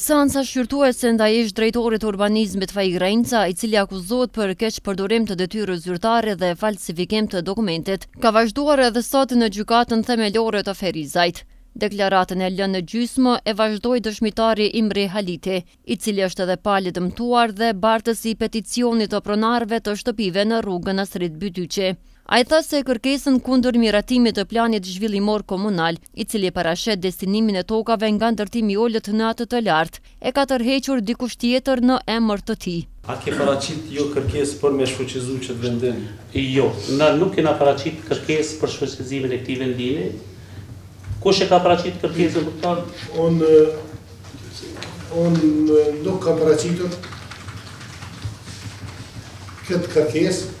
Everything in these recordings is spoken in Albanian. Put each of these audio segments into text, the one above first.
Seanca shqyrtuese ndaj ish-drejtorit të urbanizmit Faik Grainca, i cili akuzohet për keqpërdorim të detyrës zyrtare dhe falsifikim të dokumentit, ka vazhduar edhe sot në Gjykatën Themelore të Ferizajt. Deklaratën e lënë në gjysmë e vazhdoi dëshmitari Imri Haliti, i cili është edhe palë e dëmtuar dhe bartës i peticionit të pronarëve të shtëpive në rrugën Astrit Bytyqi. Ai tha se kërkesën kundër miratimit të planit zhvillimor komunal, i cili parasheh destinimin e tokave nga ndërtimi i ulët në atë të lartë, e ka tërhequr dikush tjetër në emër të tij. A ke paraqitë ju kërkesë për me shfuqizu qëtë vendim? Jo, na nuk kena paraqitë kërkesë për shfuqizimin e këtij vendimi. Kush e ka paraqitë kërkesën për këtë? Unë nuk kam paraqitur këtë kërkesë.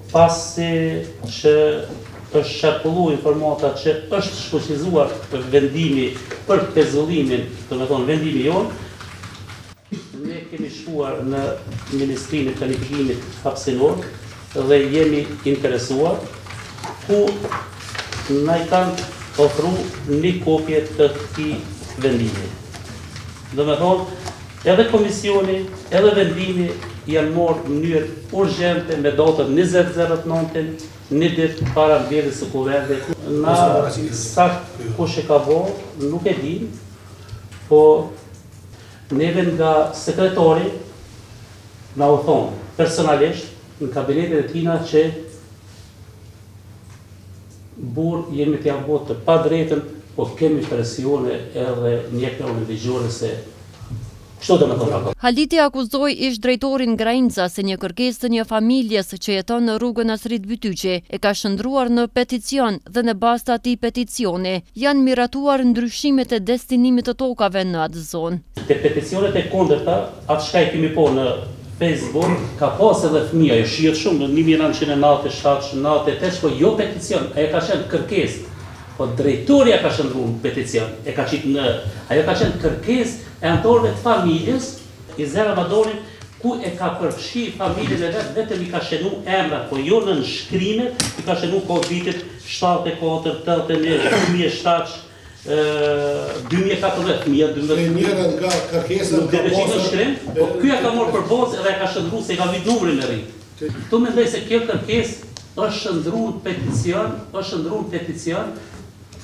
Pasi që është qarkullu informata që është shfuqizuar vendimi për pezullimin, domethënë vendimi jonë, ne kemi shkuar në Ministrinë e Planifikimit Hapsinor dhe jemi interesuar, ku na e kanë ofru një kopje të këtij vendimi. Domethënë, edhe komisioni, edhe vendimi janë marrë në mënyrë urgjente me datën njëzet zero të nëntin, një ditë para mbledhjes së Kuvendit. Na saktë kush e ka bërë, nuk e dimë, po neve nga sekretari na u thanë personalisht në kabinetin e tij që Burr jemi t'ja bo të padrejtën po kemi presione edhe nje pune ligjore se kshtu do me thonë apo. Haliti akuzoi ish-drejtorin Grainca se një kërkesë të një familjes që jeton në rrugën Astrit Bytyqi e ka shndërruar në peticion dhe në bazë të atij peticioni janë miratuar ndryshimet e destinimit të tokave në atë zonë. Te peticionet e kundërta atë çka e kemi po në Facebook ka pas edhe fëmijë ajo shihet shumë në një mijë e nëntëqind e nëntëdhjetë e shtatë nëntëdhjetë e tetë po jo peticion ajo ka qenë kërkesë po drejtoria e ka shndrru në peticion e ka qit në ajo ka qenë kërkesë e anëtarëve të familjes Izer Ramadani ku e ka përfshi familjen e vet vetëm i ka shenu emrat po jo nënshkrimet i ka shenu po vitit shtatë e katër tetë e një dy mijë e shtatë dy mijë e katërmbëdhjetë, mijë e dymbëdhjetë. Kemi mirë edhe nga kërkesa e shtrim, po ky e ka marrë për bazë edhe e ka shndrru se i ka vit numrin e ri. Këtu mendoj se kjo kërkesë është shndrru në peticion, është shndrru në peticion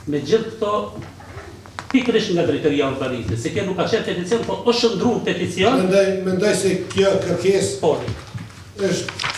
me gjithë këto pikërisht nga drejtoria e urbanizmit, se kjo nuk ka qenë peticion, po është shndrru në peticion. Mendoj mendoj se kjo kërkesë po është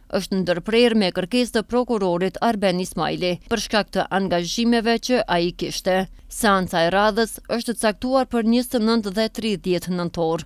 është ndërprerë me kërkesë të prokurorit Arben Ismaili, për shkak të angazhimeve që ai kishte. Seanca e radhës është caktuar për njëzet e nëntë dhe tridhjetë nëntor.